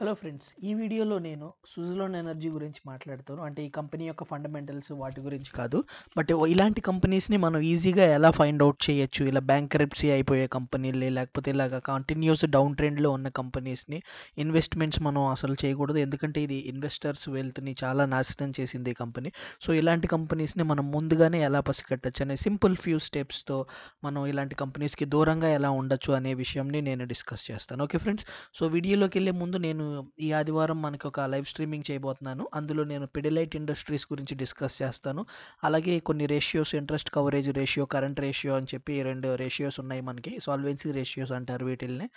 Hello friends ఈ వీడియోలో నేను సుజలోన్ ఎనర్జీ గురించి మాట్లాడతాను. అంటే ఈ కంపెనీ యొక్క ఫండమెంటల్స్ వాటి గురించి కాదు. బట్ ఇలాంటి కంపెనీస్ని మనం ఈజీగా ఎలా ఫైండ్ అవుట్ చేయొచ్చు? ఇలా బ్యాంకరప్సీ అయిపోయే కంపెనీలు లేకపోతే ఇలాగ కంటిన్యూస్ డౌన్ ట్రెండ్లో ఉన్న కంపెనీస్ని ఇన్వెస్ట్మెంట్స్ మనం అసలు చేయకూడదు. ఎందుకంటే ఇది ఇన్వెస్టర్స్ వెల్త్ని చాలా నాశనం చేసింది ఈ కంపెనీ సో ఇలాంటి కంపెనీస్ని మనం ముందుగానే ఎలా పసిగట్టచ్చు అనే సింపుల్ ఫ్యూ స్టెప్స్తో మనం ఇలాంటి కంపెనీస్కి దూరంగా ఎలా ఉండొచ్చు అనే విషయంని నేను డిస్కస్ చేస్తాను. ఓకే ఫ్రెండ్స్ సో వీడియోలోకి వెళ్ళే ముందు నేను ఈ ఆదివారం మనకి ఒక లైవ్ స్ట్రీమింగ్ చేయబోతున్నాను. అందులో నేను పిడిలైట్ ఇండస్ట్రీస్ గురించి డిస్కస్ చేస్తాను. అలాగే కొన్ని ratios interest coverage ratio current ratio అని చెప్పి రెండు రేషియోస్ ఉన్నాయి మనకి. సాల్వెన్సీ రేషియోస్ అంటారు వీటిల్ని.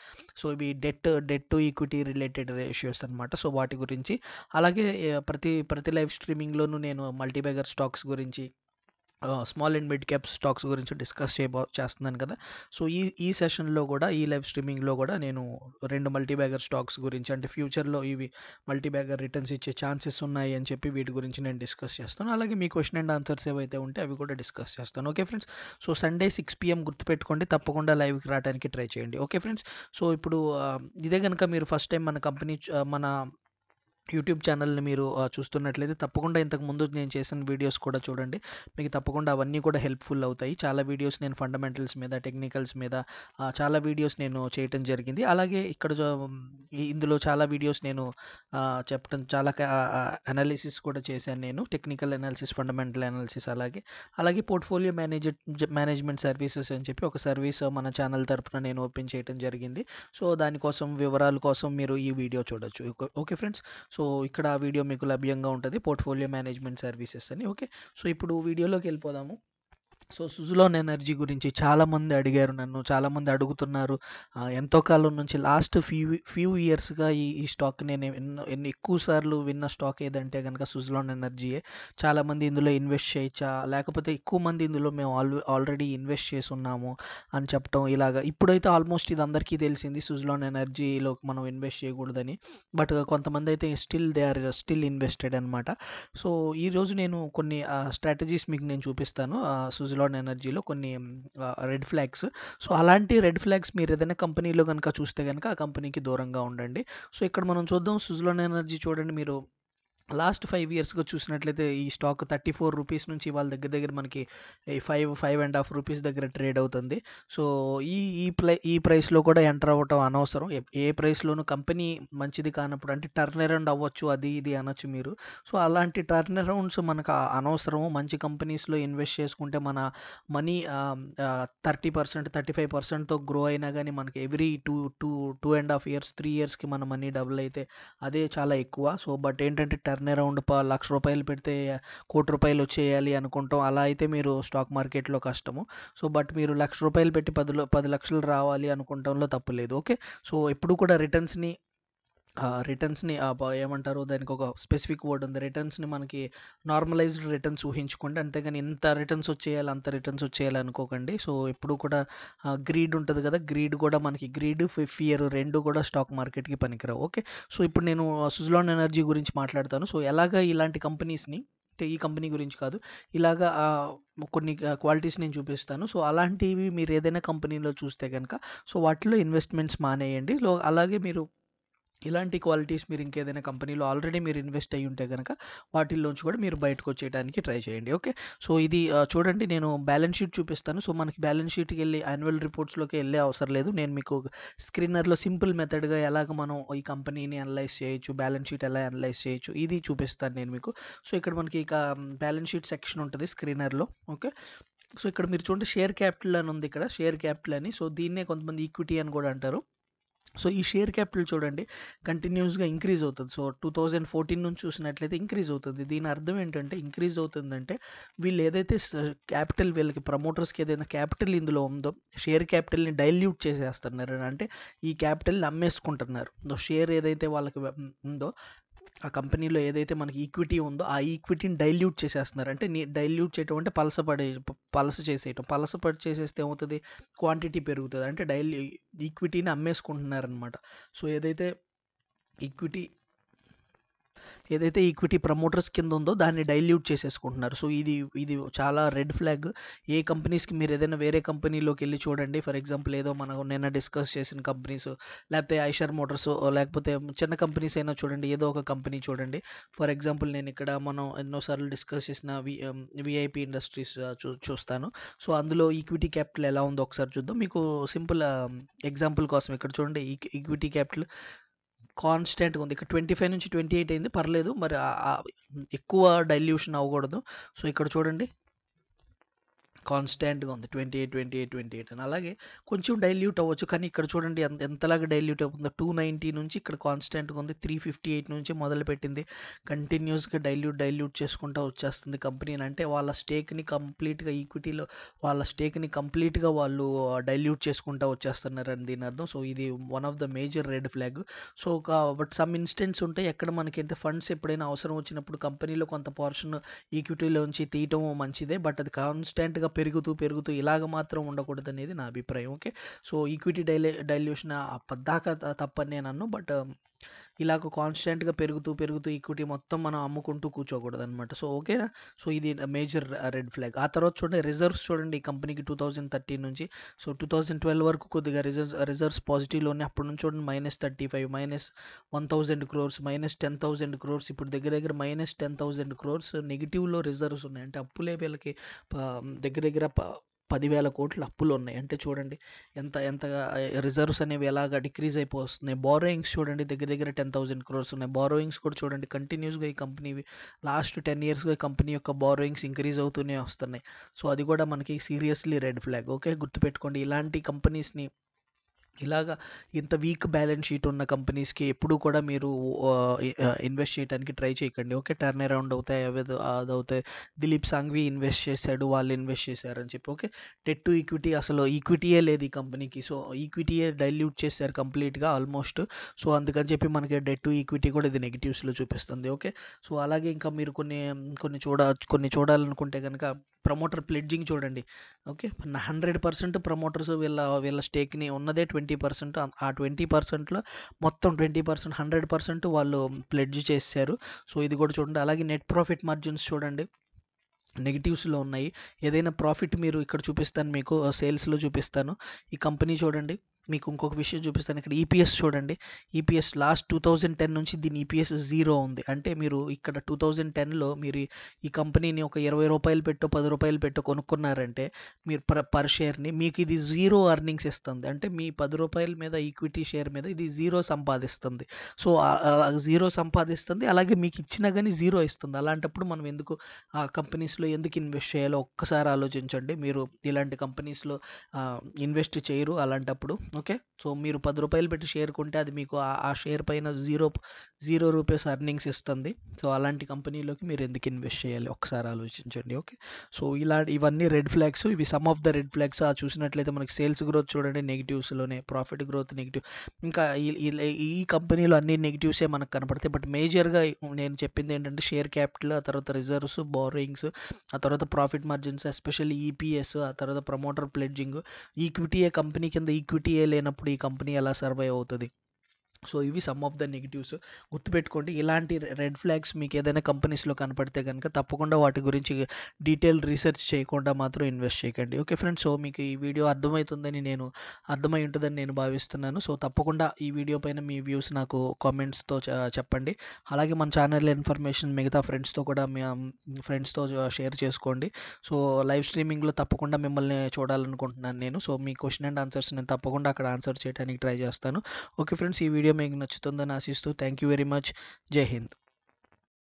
సో ఇవి debt debt to equity related ratios అనమాట సో వాటి గురించి. అలాగే ప్రతి ప్రతి లైవ్ స్ట్రీమింగ్లోనూ నేను మల్టీబెగర్ స్టాక్స్ గురించి small and mid cap stocks గురించి డిస్కస్ చేయబో చేస్తున్నాను కదా. సో ఈ ఈ సెషన్లో కూడా ఈ లైవ్ స్ట్రీమింగ్లో కూడా నేను రెండు మల్టీబ్యాగర్ స్టాక్స్ గురించి అంటే ఫ్యూచర్లో ఇవి మల్టీబ్యాగర్ రిటర్న్స్ ఇచ్చే ఛాన్సెస్ ఉన్నాయి అని చెప్పి వీటి గురించి నేను డిస్కస్ చేస్తాను. అలాగే మీ క్వశ్చన్ అండ్ ఆన్సర్స్ ఏవైతే ఉంటే అవి కూడా డిస్కస్ చేస్తాను. Okay friends so Sunday six PM గుర్తుపెట్టుకోండి. తప్పకుండా లైవ్కి రావడానికి ట్రై చేయండి. ఓకే ఫ్రెండ్స్ సో ఇప్పుడు ఇదే కనుక మీరు ఫస్ట్ టైం మన కంపెనీ మన యూట్యూబ్ ఛానల్ని మీరు చూస్తున్నట్లయితే తప్పకుండా ఇంతకు ముందు నేను చేసిన వీడియోస్ కూడా చూడండి. మీకు తప్పకుండా అవన్నీ కూడా హెల్ప్ఫుల్ అవుతాయి. చాలా వీడియోస్ నేను ఫండమెంటల్స్ మీద టెక్నికల్స్ మీద చాలా వీడియోస్ నేను చేయటం జరిగింది. అలాగే ఇక్కడ ఇందులో చాలా వీడియోస్ నేను చెప్పడం చాలా అనాలిసిస్ కూడా చేశాను నేను. టెక్నికల్ అనాలిసిస్ ఫండమెంటల్ అనాలిసిస్ అలాగే. అలాగే పోర్ట్ఫోలియో మేనేజర్ మేనేజ్మెంట్ సర్వీసెస్ అని చెప్పి ఒక సర్వీస్ మన ఛానల్ తరపున నేను ఓపెన్ చేయడం జరిగింది. సో దానికోసం వివరాల కోసం మీరు ఈ వీడియో చూడొచ్చు. Okay- okay friends. So so ఇక్కడ ఆ వీడియో మీకు లభ్యంగా ఉంటుంది. పోర్ట్ఫోలియో మేనేజ్మెంట్ సర్వీసెస్ అని. ఓకే? సో ఇప్పుడు వీడియోలోకి వెళ్ళిపోదాము. సో సుజులోన్ ఎనర్జీ గురించి చాలామంది అడిగారు నన్ను చాలామంది అడుగుతున్నారు. ఎంతో కాలం నుంచి లాస్ట్ ఫ్యూ ఫ్యూ ఇయర్స్గా ఈ ఈ స్టాక్ నేను ఎన్నో ఎన్ని ఎక్కువ సార్లు విన్న స్టాక్ ఏదంటే కనుక సుజులోన్ ఎనర్జీయే. చాలామంది ఇందులో ఇన్వెస్ట్ చేయొచ్చా? లేకపోతే ఎక్కువ మంది ఇందులో మేము ఆల్ ఆల్రెడీ ఇన్వెస్ట్ చేసి ఉన్నాము అని చెప్పడం ఇలాగా. ఇప్పుడైతే ఆల్మోస్ట్ ఇది అందరికీ తెలిసింది సుజులోన్ ఎనర్జీలో మనం ఇన్వెస్ట్ చేయకూడదని. బట్ కొంతమంది అయితే still they are still invested అనమాట సో ఈరోజు నేను కొన్ని స్ట్రాటజీస్ మీకు నేను చూపిస్తాను. ఎలాన్ ఎనర్జీలో కొన్ని రెడ్ ఫ్లాగ్స్ సో అలాంటి రెడ్ ఫ్లాగ్స్ మీరు ఏదైనా కంపెనీలో కనుక చూస్తే కనుక ఆ కంపెనీకి దూరంగా ఉండండి. సో ఇక్కడ మనం చూద్దాం సుజులాన్ ఎనర్జీ చూడండి. మీరు లాస్ట్ ఫైవ్ ఇయర్స్గా చూసినట్లయితే ఈ స్టాక్ థర్టీ ఫోర్ రూపీస్ నుంచి వాళ్ళ దగ్గర దగ్గర మనకి five five and half rupees దగ్గర ట్రేడ్ అవుతుంది. సో ఈ ఈ ప్లై ఈ ప్రైస్లో కూడా ఎంటర్ అవ్వటం అనవసరం. ఏ- ప్రైస్లోనూ కంపెనీ మంచిది కానప్పుడు అంటే టర్న్ అరౌండ్ అవ్వచ్చు అది ఇది అనొచ్చు మీరు. సో అలాంటి టర్న్ అరౌండ్స్ మనకు అనవసరం మంచి కంపెనీస్లో ఇన్వెస్ట్ చేసుకుంటే మన money thirty percent thirty five పర్సెంట్తో grow అయినా కానీ మనకి every two two two and half years three ఇయర్స్కి మన మనీ డబుల్ అయితే అదే చాలా ఎక్కువ. సో బట్ ఏంటంటే టర్న్ అరౌండ్ ప లక్ష రూపాయలు పెడితే కోటి రూపాయలు వచ్చేయాలి అనుకుంటాం. అలా అయితే మీరు స్టాక్ మార్కెట్లో కష్టము. సో బట్ మీరు లక్ష రూపాయలు పెట్టి పది పది లక్షలు రావాలి అనుకుంటంలో తప్పు లేదు. ఓకే? సో ఎప్పుడు కూడా రిటర్న్స్ని రిటర్న్స్ని ఏమంటారు దానికి ఒక స్పెసిఫిక్ వర్డ్ ఉంది. రిటర్న్స్ని మనకి నార్మలైజ్డ్ రిటర్న్స్ ఊహించుకోండి అంతేగాని ఇంత రిటర్న్స్ వచ్చేయాలి అంత రిటర్న్స్ వచ్చేయాలి అనుకోకండి. సో ఎప్పుడు కూడా గ్రీడ్ ఉంటుంది కదా గ్రీడ్ కూడా మనకి గ్రీడ్ ఫియర్ రెండు కూడా స్టాక్ మార్కెట్కి పనికిరావు. ఓకే? సో ఇప్పుడు నేను సుజలాన్ ఎనర్జీ గురించి మాట్లాడతాను. సో ఎలాగ ఇలాంటి కంపెనీస్ని ఈ కంపెనీ గురించి కాదు ఇలాగా కొన్ని క్వాలిటీస్ నేను చూపిస్తాను. సో అలాంటివి మీరు ఏదైనా కంపెనీలో చూస్తే కనుక సో వాటిలో ఇన్వెస్ట్మెంట్స్ మానేయండి. లో అలాగే మీరు ఇలాంటి క్వాలిటీస్ మీరు ఇంకేదైనా కంపెనీలో ఆల్రెడీ మీరు ఇన్వెస్ట్ అయ్యి ఉంటే కనుక వాటిల్లోంచి కూడా మీరు బయటకు వచ్చేయడానికి ట్రై చేయండి. ఓకే? సో ఇది చూడండి నేను బ్యాలెన్స్ షీట్ చూపిస్తాను. సో మనకి బ్యాలెన్స్ షీట్కి వెళ్ళి యాన్యువల్ రిపోర్ట్స్లోకి వెళ్ళే అవసరం లేదు. నేను మీకు స్క్రీనర్లో సింపుల్ మెథడ్గా ఎలాగ మనం ఈ కంపెనీని అనలైజ్ చేయొచ్చు బ్యాలెన్స్ షీట్ ఎలా అనలైజ్ చేయొచ్చు ఇది చూపిస్తాను నేను మీకు. సో ఇక్కడ మనకి ఇక బ్యాలెన్స్ షీట్ సెక్షన్ ఉంటుంది స్క్రీనర్లో. ఓకే? సో ఇక్కడ మీరు చూడండి షేర్ క్యాపిటల్ అని ఉంది ఇక్కడ షేర్ క్యాపిటల్ అని. సో దీన్నే కొంతమంది ఈక్విటీ అని కూడా అంటారు. సో ఈ షేర్ క్యాపిటల్ చూడండి కంటిన్యూస్గా ఇంక్రీజ్ అవుతుంది. సో టూ థౌజండ్ ఫోర్టీన్ నుంచి చూసినట్లయితే ఇంక్రీజ్ అవుతుంది. దీని అర్థం ఏంటంటే ఇంక్రీజ్ అవుతుందంటే వీళ్ళు ఏదైతే క్యాపిటల్ వీళ్ళకి ప్రమోటర్స్కి ఏదైనా క్యాపిటల్ ఇందులో ఉందో షేర్ క్యాపిటల్ని డైల్యూట్ చేసేస్తున్నారు అంటే ఈ క్యాపిటల్ని అమ్మేసుకుంటున్నారు. షేర్ ఏదైతే వాళ్ళకి ఉందో ఆ కంపెనీలో ఏదైతే మనకి ఈక్విటీ ఉందో ఆ ఈక్విటీని డైల్యూట్ చేసేస్తున్నారు. అంటే నీ డైల్యూట్ చేయటం అంటే పలసపడే పలస చేసేయటం. పలసపడి చేసేస్తే ఏమవుతుంది? క్వాంటిటీ పెరుగుతుంది. అంటే డైల్యూ ఈక్విటీని అమ్మేసుకుంటున్నారనమాట సో ఏదైతే ఈక్విటీ ఏదైతే ఈక్విటీ ప్రమోటర్స్ కింద ఉందో దాన్ని డైల్యూట్ చేసేసుకుంటున్నారు. సో ఇది ఇది చాలా రెడ్ ఫ్లాగ్ ఏ కంపెనీస్కి మీరు ఏదైనా వేరే కంపెనీలోకి వెళ్ళి చూడండి. ఫర్ ఎగ్జాంపుల్ ఏదో మనం నిన్న డిస్కస్ చేసిన కంపెనీస్ లేకపోతే ఐషర్ మోటార్స్ లేకపోతే చిన్న కంపెనీస్ అయినా చూడండి. ఏదో ఒక కంపెనీ చూడండి. ఫర్ ఎగ్జాంపుల్ నేను ఇక్కడ మనం ఎన్నోసార్లు డిస్కస్ చేసిన వి విఐపి ఇండస్ట్రీస్ చూ చూస్తాను. సో అందులో ఈక్విటీ క్యాపిటల్ ఎలా ఉందో ఒకసారి చూద్దాం. మీకు సింపుల్ ఎగ్జాంపుల్ um, కోసం ఇక్కడ చూడండి. E-, ఈక్విటీ క్యాపిటల్ కాన్స్టెంట్గా ఉంది. ఇక్కడ ట్వంటీ ఫైవ్ నుంచి ట్వంటీ ఎయిట్ అయింది. పర్లేదు. మరి ఎక్కువ డైల్యూషన్ అవ్వకూడదు. సో ఇక్కడ చూడండి. కాన్స్టాంట్గా ఉంది. Twenty eight twenty eight twenty eight అని. అలాగే కొంచెం డైల్యూట్ అవ్వచ్చు. కానీ ఇక్కడ చూడండి ఎంత ఎంతలాగా డైల్యూట్ అవుతుందో. టూ నైంటీ నుంచి ఇక్కడ కాన్స్టాంట్గా ఉంది. త్రీ ఫిఫ్టీ ఎయిట్ నుంచి మొదలుపెట్టింది. కంటిన్యూస్గా డైల్యూట్ డైల్యూట్ చేసుకుంటూ వచ్చేస్తుంది కంపెనీ అంటే వాళ్ళ స్టేక్ని కంప్లీట్గా ఈక్విటీలో వాళ్ళ స్టేక్ని కంప్లీట్గా వాళ్ళు డైల్యూట్ చేసుకుంటూ వచ్చేస్తున్నారు అని దీని అర్థం. సో ఇది one of the major red flag so but some instance ఉంటాయి ఎక్కడ మనకి అయితే ఫండ్స్ ఎప్పుడైనా అవసరం వచ్చినప్పుడు కంపెనీలో కొంత పోర్షన్ ఈక్విటీలోంచి తీయటం మంచిదే. బట్ అది కాన్స్టెంట్గా పెరుగుతూ పెరుగుతూ ఇలాగ మాత్రం ఉండకూడదు అనేది నా అభిప్రాయం. ఓకే? సో ఈక్విటీ డైలే డైల్యూషన్ పద్దాక తప్పని నేను అన్ను బట్ ఇలాగ కాన్స్టెంట్గా పెరుగుతూ పెరుగుతూ ఈక్విటీ మొత్తం మనం అమ్ముకుంటూ కూర్చోకూడదు అనమాట సో ఓకేనా? సో ఇది మేజర్ రెడ్ ఫ్లాగ్. ఆ తర్వాత చూడండి రిజర్వ్స్ చూడండి ఈ కంపెనీకి టూ థౌజండ్ థర్టీన్ నుంచి. సో టూ థౌజండ్ ట్వెల్వ్ వరకు కొద్దిగా రిజర్వ్స్ రిజర్వ్స్ పాజిటివ్లోనే అప్పటి నుంచి చూడండి minus thirty five minus one thousand crores minus ten thousand crores. ఇప్పుడు దగ్గర దగ్గర మైనస్ టెన్ థౌజండ్ క్రోర్స్ నెగిటివ్లో రిజర్వ్స్ ఉన్నాయి. అంటే అప్పులే వీళ్ళకి దగ్గర దగ్గర పదివేల కోట్ల అప్పులు ఉన్నాయి అంటే చూడండి ఎంత ఎంత రిజర్వ్స్ అనేవి ఎలాగ డిక్రీజ్ అయిపోతున్నాయి. బారోయింగ్స్ చూడండి దగ్గర దగ్గర టెన్ థౌసండ్ క్రోర్స్ ఉన్నాయి. బారోయింగ్స్ కూడా చూడండి కంటిన్యూస్గా ఈ కంపెనీ లాస్ట్ టెన్ ఇయర్స్గా ఈ కంపెనీ యొక్క బారోయింగ్స్ ఇంక్రీజ్ అవుతూనే వస్తున్నాయి. సో అది కూడా మనకి సీరియస్లీ రెడ్ ఫ్లాగ్. ఓకే గుర్తుపెట్టుకోండి ఇలాంటి కంపెనీస్ని ఇలాగా ఇంత వీక్ బ్యాలెన్స్ షీట్ ఉన్న కంపెనీస్కి ఎప్పుడు కూడా మీరు ఇన్వెస్ట్ చేయడానికి ట్రై చేయకండి. ఓకే టర్న్ అరౌండ్ అవుతాయి అవి అది అవుతాయి. దిలీప్ సాంగ్వి ఇన్వెస్ట్ చేశాడు వాళ్ళు ఇన్వెస్ట్ చేశారని చెప్పి. ఓకే డెట్ టు ఈక్విటీ అసలు ఈక్విటీయే లేదు ఈ కంపెనీకి. సో ఈక్విటీయే డైల్యూట్ చేశారు కంప్లీట్గా ఆల్మోస్ట్. సో అందుకని చెప్పి మనకి డెట్ టు ఈక్విటీ కూడా ఇది నెగిటివ్స్లో చూపిస్తుంది. ఓకే సో అలాగే ఇంకా మీరు కొన్ని కొన్ని చూడ కొన్ని చూడాలనుకుంటే కనుక ప్రమోటర్ ప్లెడ్జింగ్ చూడండి. ఓకే హండ్రెడ్ పర్సెంట్ ప్రమోటర్స్ వీళ్ళ వీళ్ళ స్టేక్ని ఉన్నదే ట్వంటీ ట్వంటీ పర్సెంట్ ఆ ట్వంటీ పర్సెంట్లో మొత్తం ట్వంటీ పర్సెంట్ హండ్రెడ్ పర్సెంట్ వాళ్ళు ప్లెడ్జ్ చేశారు సో ఇది కూడా చూడండి. అలాగే నెట్ ప్రాఫిట్ మార్జిన్స్ చూడండి. నెగిటివ్స్లో ఉన్నాయి. ఏదైనా ప్రాఫిట్ మీరు ఇక్కడ చూపిస్తాను మీకు సేల్స్లో చూపిస్తాను. ఈ కంపెనీ చూడండి. మీకు ఇంకొక విషయం చూపిస్తాను. ఇక్కడ ఈపీఎస్ చూడండి. EPS last two thousand ten నుంచి దీని ఈపీఎస్ జీరో ఉంది. అంటే మీరు ఇక్కడ టూ థౌజండ్ టెన్లో మీరు ఈ- కంపెనీని ఒక ఇరవై రూపాయలు పెట్టో పది రూపాయలు పెట్టో కొనుక్కున్నారంటే మీరు పర్ పర్ షేర్ని మీకు ఇది జీరో అర్నింగ్స్ ఇస్తుంది. అంటే మీ పది రూపాయల మీద ఈక్విటీ షేర్ మీద ఇది జీరో సంపాదిస్తుంది. సో జీరో సంపాదిస్తుంది. అలాగే మీకు ఇచ్చినా కానీ జీరో ఇస్తుంది. అలాంటప్పుడు మనం ఎందుకు ఆ కంపెనీస్లో ఎందుకు ఇన్వెస్ట్ చేయాలో ఒక్కసారి ఆలోచించండి. మీరు ఇలాంటి కంపెనీస్లో ఇన్వెస్ట్ చేయరు. అలాంటప్పుడు ఓకే. సో మీరు పది రూపాయలు పెట్టి షేర్ కొంటే అది మీకు ఆ- షేర్ పైన జీరో జీరో రూపీస్ అర్నింగ్స్ ఇస్తుంది. సో అలాంటి కంపెనీలోకి మీరు ఎందుకు ఇన్వెస్ట్ చేయాలి? ఒకసారి ఆలోచించండి. ఓకే. సో ఇలా ఇవన్నీ రెడ్ ఫ్లాగ్స్ ఇవి some of the red flags ఆ చూసినట్లయితే మనకి సేల్స్ గ్రోత్ చూడండి నెగిటివ్స్లోనే ప్రాఫిట్ గ్రోత్ నెగిటివ్ ఇంకా ఈ- ఈ- కంపెనీలో అన్ని నెగిటివ్సే మనకు కనపడతాయి. బట్ మేజర్గా నేను చెప్పింది ఏంటంటే షేర్ క్యాపిటల్ ఆ తర్వాత రిజర్వ్స్ బోరింగ్స్ ఆ తర్వాత ప్రాఫిట్ మార్జిన్స్ ఎస్పెషల్లీ ఈపీఎస్ ఆ తర్వాత ప్రమోటర్ ప్లెడ్జింగ్ ఏ కంపెనీ కింద ఈక్విటీయే లేనప్పుడు ఈ కంపెనీ ఎలా సర్వైవ్ అవుతుంది? సో ఇవి సమ్ ఆఫ్ ద నెగిటివ్స్ గుర్తుపెట్టుకోండి ఇలాంటి రెడ్ ఫ్లాగ్స్ మీకు ఏదైనా కంపెనీస్లో కనపడితే కనుక తప్పకుండా వాటి గురించి డీటెయిల్ రీసెర్చ్ చేయకుండా మాత్రం ఇన్వెస్ట్ చేయకండి. ఓకే ఫ్రెండ్స్ సో మీకు ఈ వీడియో అర్థమవుతుందని నేను అర్థమై ఉంటుందని నేను భావిస్తున్నాను. సో తప్పకుండా ఈ వీడియో పైన మీ వ్యూస్ నాకు కామెంట్స్తో చెప్పండి. అలాగే మన ఛానల్ ఇన్ఫర్మేషన్ మిగతా ఫ్రెండ్స్తో కూడా మీ ఫ్రెండ్స్తో షేర్ చేసుకోండి. సో లైవ్ స్ట్రీమింగ్లో తప్పకుండా మిమ్మల్ని చూడాలనుకుంటున్నాను నేను. సో మీ క్వశ్చన్ అండ్ ఆన్సర్స్ నేను తప్పకుండా అక్కడ ఆన్సర్ చేయడానికి ట్రై చేస్తాను. ఓకే ఫ్రెండ్స్ ఈ వీడియో వీడియో మీకు నచ్చుతుందని ఆశిస్తూ థ్యాంక్ యూ వెరీ మచ్. జై హింద్.